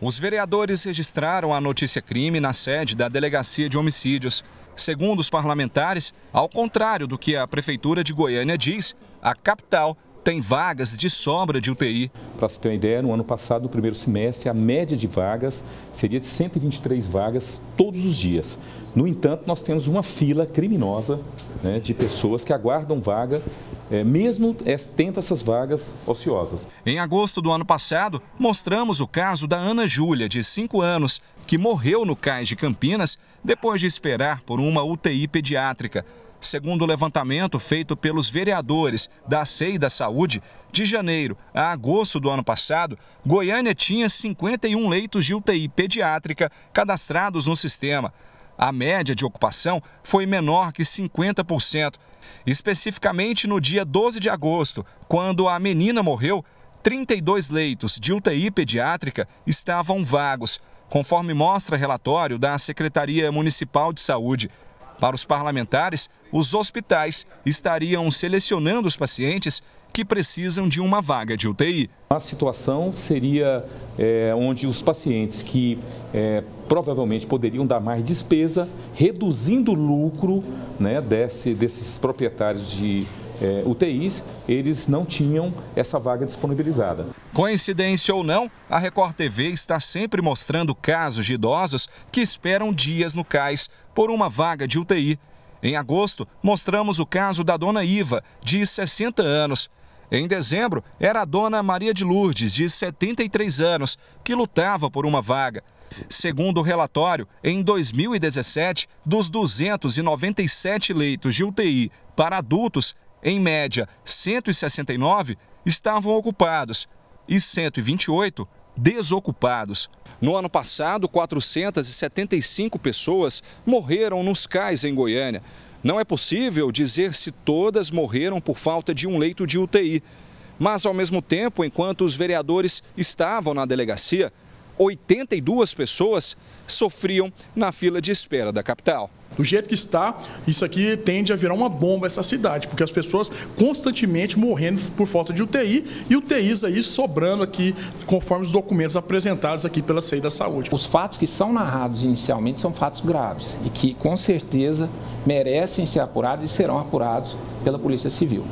Os vereadores registraram a notícia crime na sede da Delegacia de Homicídios. Segundo os parlamentares, ao contrário do que a Prefeitura de Goiânia diz, a capital tem vagas de sobra de UTI. Para se ter uma ideia, no ano passado, no primeiro semestre, a média de vagas seria de 123 vagas todos os dias. No entanto, nós temos uma fila criminosa né, de pessoas que aguardam vaga, é, mesmo tendo essas vagas ociosas. Em agosto do ano passado, mostramos o caso da Ana Júlia, de 5 anos, que morreu no cais de Campinas depois de esperar por uma UTI pediátrica. Segundo o levantamento feito pelos vereadores da CEI da Saúde, de janeiro a agosto do ano passado, Goiânia tinha 51 leitos de UTI pediátrica cadastrados no sistema. A média de ocupação foi menor que 50%. Especificamente no dia 12 de agosto, quando a menina morreu, 32 leitos de UTI pediátrica estavam vagos, conforme mostra relatório da Secretaria Municipal de Saúde. Para os parlamentares, os hospitais estariam selecionando os pacientes que precisam de uma vaga de UTI. A situação seria é, onde os pacientes que é, provavelmente poderiam dar mais despesa, reduzindo o lucro né, desse, desses proprietários de é, UTIs, eles não tinham essa vaga disponibilizada. Coincidência ou não, a Record TV está sempre mostrando casos de idosos que esperam dias no cais por uma vaga de UTI. Em agosto, mostramos o caso da dona Iva, de 60 anos. Em dezembro, era a dona Maria de Lourdes, de 73 anos, que lutava por uma vaga. Segundo o relatório, em 2017, dos 297 leitos de UTI para adultos, em média, 169 estavam ocupados e 128 desocupados. No ano passado, 475 pessoas morreram nos cais em Goiânia. Não é possível dizer se todas morreram por falta de um leito de UTI. Mas, ao mesmo tempo, enquanto os vereadores estavam na delegacia, 82 pessoas sofriam na fila de espera da capital. Do jeito que está, isso aqui tende a virar uma bomba essa cidade, porque as pessoas constantemente morrendo por falta de UTI e UTIs aí sobrando aqui, conforme os documentos apresentados aqui pela CEI da Saúde. Os fatos que são narrados inicialmente são fatos graves e que com certeza merecem ser apurados e serão apurados pela Polícia Civil.